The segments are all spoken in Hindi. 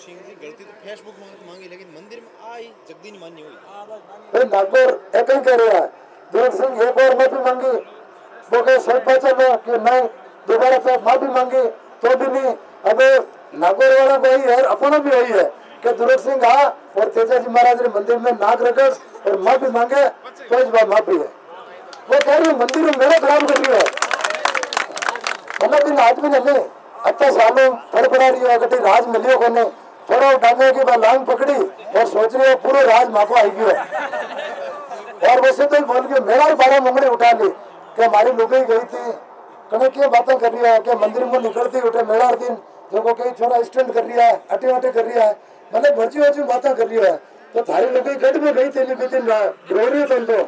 सिंह गलती तो फेसबुक मांगी लेकिन मंदिर में आई जगदी नहीं मान्य हुई। फिर नागौर एक ही कह रहा है दुर्ग सिंह एक और माफ़ी मांगी। वो कहे सरपंच ने कि नहीं दोबारा से माफ़ी मांगी तो भी नहीं। अब नागौर वाला को है अपना भी वही है कि दुर्ग सिंह आ और तेजा जी महाराज ने मंदिर में नाक रखस और माफ़ी मांगे तो इस बार माफ़ी है। वो कह रही है मंदिर में मेरा खराब कर रही है। मतलब इन आदमी ने अच्छा सालों फड़फड़ा रही है कटी राज मिलियो को नहीं थोड़ा उठाने की बात लांग पकड़ी और सोच रही है पूरे राज माँ को आई है और वैसे तो बोल के मेरा ही बारह मुंगड़ी उठा ली कि हमारी लुगाई गई थी कने क्या बातें कर रही है कि मंदिर में निकलती उठे मेरा दिन देखो कहीं छोरा स्टैंड कर रही है अटे वटे कर रही है मतलब भर्जी वर्जी बातें कर रही है तो थारी लुगाई गढ़ में गई थी लेकिन रो रही तो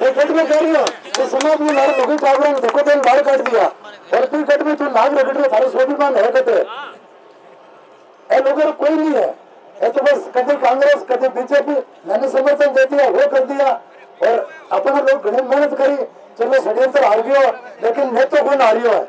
वो गढ़ में कह रही तो समाज में लुगाई चावड़ा देखो तो बाहर काट दिया और फिर गढ़ में तू नाग रगड़ रही थारे स्वाभिमान है कहते को कोई नहीं है। ये तो बस कभी कांग्रेस, कभी बीजेपी, मैंने समर्थन दे दिया, वो कर दिया। और अपना लोग घनी मेहनत करी, चलो षड्यंत्र हार गयो, लेकिन मैं तो कौन हारियो है?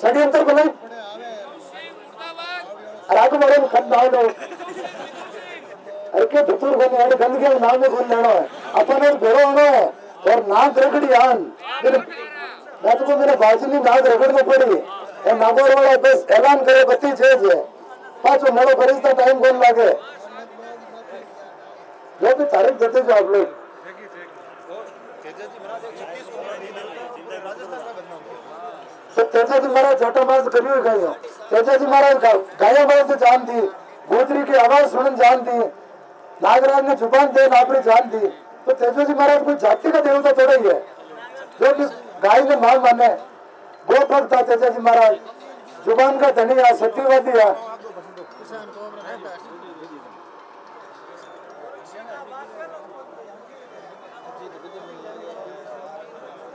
षड्यंत्र को नहीं। बढ़े खत ना अरे धतूर को नहीं नाम में कौन लेना है? है, और रगड़ी आन। मैं तो मेरे में नाक पड़ी। नागौर वाला बस ऐलान करे बत्ती चेज है। तेजा जी महाराज एक छत्तीस को राजस्थान का बदनाम किया तो तेजा जी महाराज छोटा मास गई हो तेजा जी महाराज गाया बाय से जान दी गोदरी की आवाज़ सुन जान दी नागराज ने ज़ुबान दे आपने जान दी तो तेजा जी महाराज कोई जाति का देवता थोड़ा ही है। जो कि गाय ने माँ माने गो भक्त था तेजा जी महाराज। ज़ुबान का धनी है, सत्यवादी है।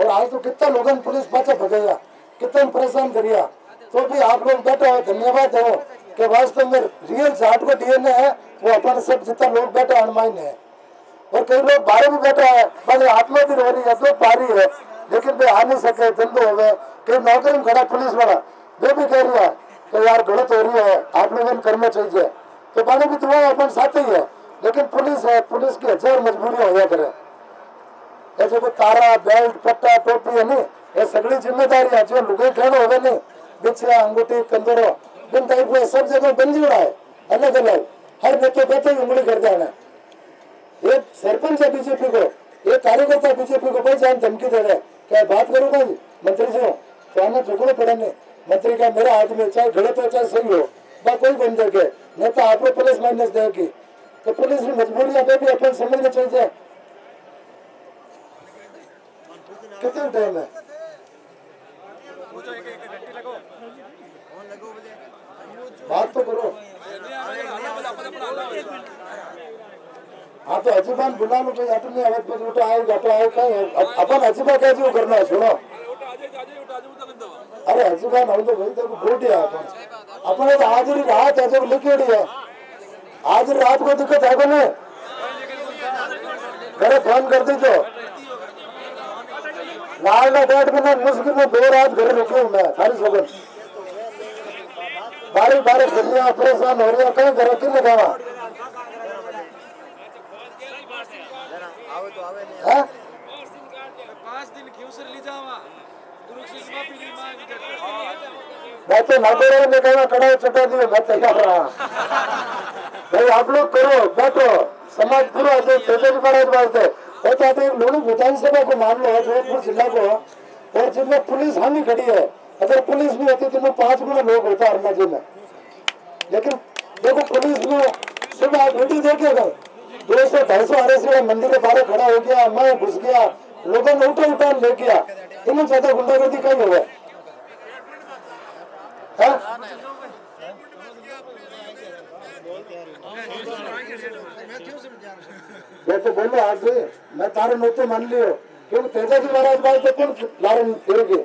और आज तो कितना लोगों पुलिस पाचा भगैया कितना परेशान करिया। तो भी आप लोग बैठे हो, धन्यवाद हो कि वास्तव में रियल जाट को डीएनए है, वो अपने सब जितना लोग बैठे अनुमान है। और कई लोग बाहर भी बैठे हैं बड़े आत्मा भी रो रही है तो पारी है, लेकिन वे आ नहीं सके धंधो हो गए। कई नौकरी में खड़ा पुलिस वाला, वे भी कह रही है कि यार गलत हो रही है, आप लोगों करना चाहिए। तो बड़े भी दुआ अपन साथ ही है, लेकिन पुलिस है, पुलिस की हज़ार मजबूरी होया करे। तारा बेल्ट पट्टा, टोपी है नहीं। ये सगड़ी ज़िम्मेदारी है, जो लुगाई कहना होगा नहीं। बिछिया अंगूठी कंदरो बिन टाइप सब जगह बंदी हुआ है। अलग अलग हर नेता बैठे उंगली कर देना एक सरपंच है बीजेपी को, एक कार्यकर्ता बीजेपी को जान धमकी दे रहा है। क्या बात करूँगा मंत्री से तो आना झुकने पड़ेंगे मंत्री का मेरा आदमी चाहे गलत हो चाहे सही हो, बा कोई बन जाके। नहीं तो आप पुलिस माइनस देगी। तो पुलिस की मजबूरियाँ पे भी अपन समझना चाहिए कितना टाइम है? बात तो करो। हाँ तो अजीबान बुला लो भाई अपने आवाज़ पर उठा आए घटो आए कहीं। अपन अजीबा क्या जो करना है, सुनो। अरे अजीबान हम तो भाई देखो बूढ़ी है अपन। अपन तो आज रात जब लिखेड़ी है आज रात को दिक्कत है को नहीं घरे फ़ोन कर दी तो का में ना मुश्किल में दो रात घर रुके हूँ मैं, सारी सोबत बारी बारी दुनिया परेशान हो रही है, कहीं घर हैं? करते मैं तो में तैयार रहा भाई, आप लोग करो, बैठो। समाज पूरा जो तेजस महाराज वास्ते वो चाहते हैं लोग विधानसभा को मान लो जोधपुर जिला को और जिनमें पुलिस हानि खड़ी है। अगर पुलिस नहीं होती तो पाँच गुना लोग होता अरुणा जी में। लेकिन देखो, पुलिस में सुबह आप वीडियो देखेगा दो सौ, ढाई सौ अरे से मंदिर के बाहर खड़ा हो गया, मैं घुस गया, लोगों ने उठा उठा ले गया इन्हें ज़्यादा गुंडागर्दी कहीं हो गया हाँ? तो बोलो, आज मैं तारे नोते मान लियो क्योंकि तेजा जी महाराज बात तो कौन लारन फिर के